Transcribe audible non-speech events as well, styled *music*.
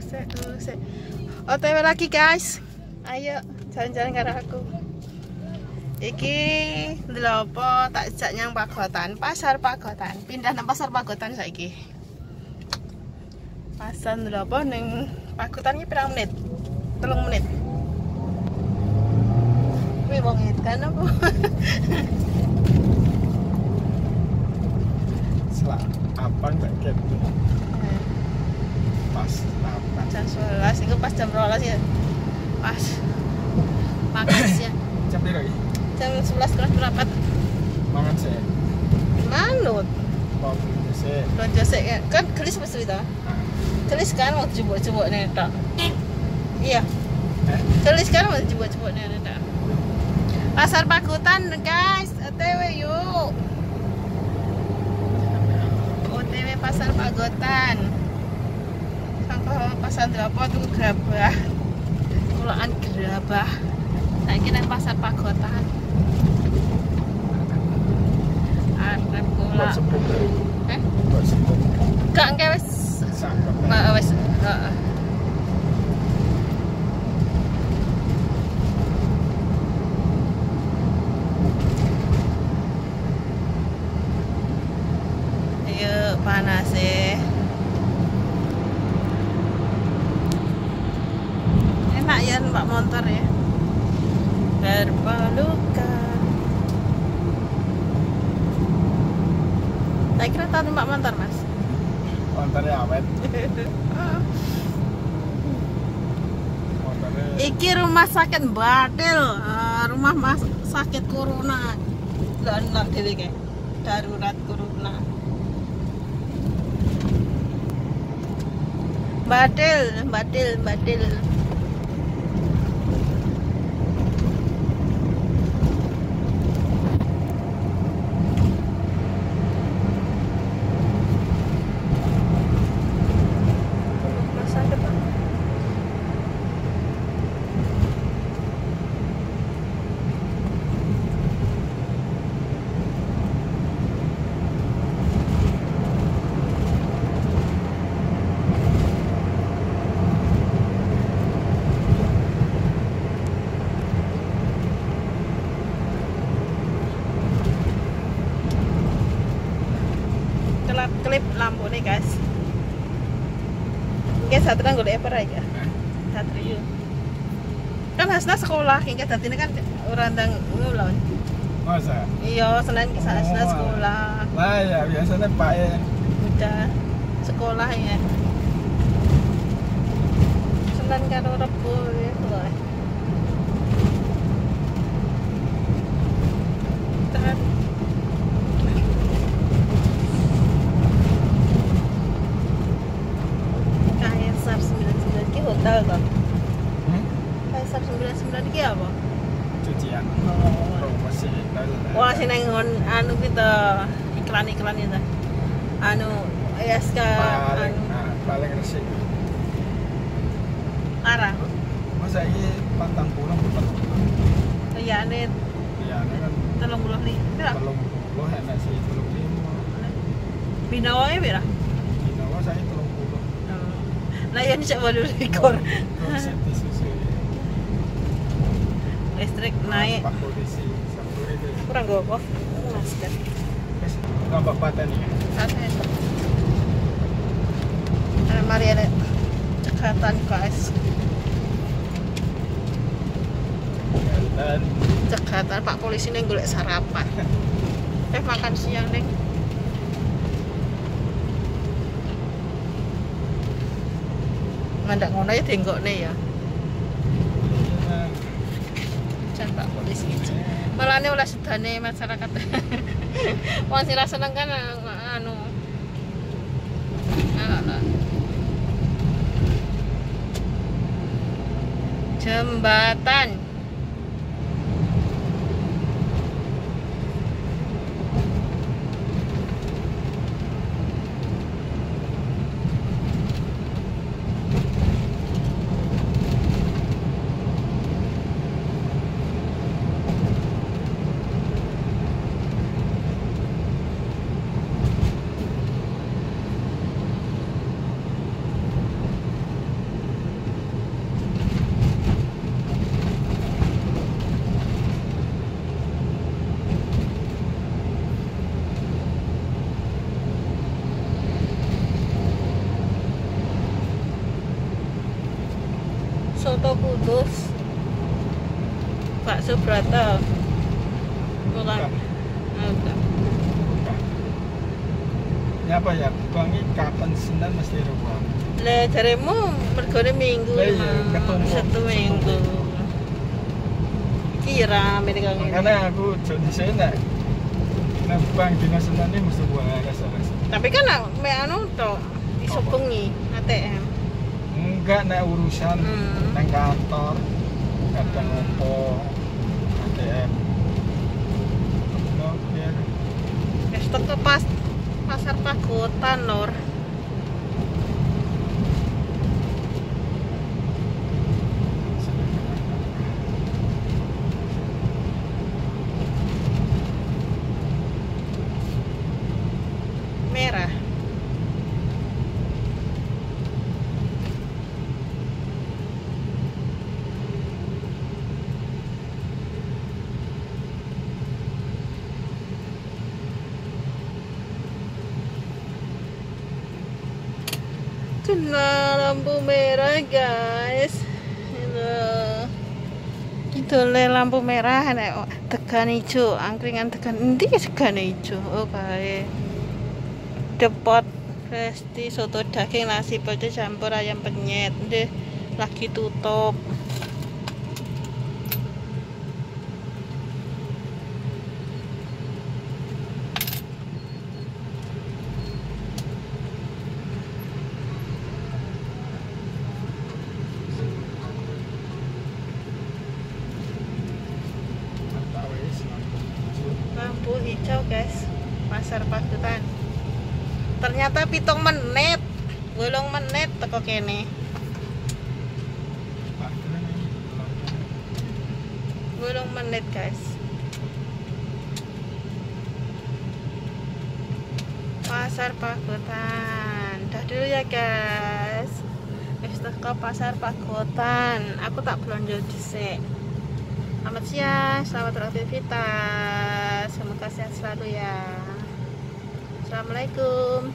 tunggu sek. OTW lagi guys. Ayo jalan-jalan karo aku. Iki ndelopo tak jak nyang Pagotan, pasar Pagotan. Pindah nang pasar Pagotan saiki. Pasar ndelopo ning Pagotan iki pirang menit? Telung menit. Kuwi wong edan apa? Selak apa nggak gitu pas apa jam 11 itu pas jam 12 ya? Pas. Makan siang jam berapa jam 11 kelas berapa mangan sih. Manut beli sih. Belanja sih ya. kan gelis mesti itu. Nah, gelis kan mau jebuk-jebuk nih tak iya. Eh? Gelis kan mau jebuk-jebuk nih tak pasar Pakutan guys. OTW yuk. OTW pasar Pagotan Sangka pasar Drapo tuh gerabah Kulaan gerabah. Saya kira pasar Pagotan. Arep kula Eh? Gak engke wis. Wis heeh. Ayo panas sih. Enak ya numpak motor ya. Berpelukan. Saya kira tahu numpak motor mas. motornya awet *laughs* motornya Iki rumah sakit Batil, eh, rumah mas sakit corona. Lah enak dhewe kae. Darurat corona. Batil, batil, batil. Rumah sakit apa? Kelip lampu nih guys. Kayak satria gue apa ya satria. Kan hasna sekolah kayak tadi ini kan orang dang ngulon masa? Iya senin kisah hasna Oh. sekolah. Lah ya biasanya pak ya udah sekolah ya. Senin karo rebo ya keluar Wah, sing nang ngon anu kita iklan-iklan itu. Anu ISK paling anu nah, paling resik arah. masa ini pantang pulang bukan Ya ne ya ini kan 30 nih. Belum puluh enak sih belum lima Bina wae pira? Innova saya belum puluh Lah ya cek waduh rekor. Listrik naik. Kurang gue kok. Masker. Wes, ngambak paten ya. Ada mari ada cekatan guys. dan Cekatan Pak Polisi neng golek sarapan. *laughs* Eh makan siang neng. Ngandak ngono ya tenggokne ya. Jan Pak Polisi. Malane oleh sedane masyarakat. Wong sing ra seneng kan anu. Jembatan. Kudus Pak Subrata mulai. Ah, udah. Ya apa ya? Bangi kapan Senin mesti ruang. le jaremu mergone minggu Lah iya, satu minggu kira mereka Makanya aku jadi saya Nah, bang dina Senin ini mesti air salah. tapi kan me anu to bengi ATM Enggak nak urusan Hmm. nang kantor kadang opo ATM. Wis teko pas pasar Pagotan Nur merah Kena lampu merah guys. Itu le lampu merah nek tekan hijau angkringan tekan endi ya tekan hijau oh kae. Depot Resti soto daging nasi pecel campur ayam penyet deh lagi tutup Tak wis. lampu hijau guys. Pasar Pagutan ternyata pitung menit. Bolong menit teko kene. Bolong menit guys. Pasar Pagotan dah dulu ya guys. Wis teko pasar Pagotan aku tak belanja dhisik. Selamat siang, selamat beraktivitas. Semoga sehat selalu ya. Assalamualaikum.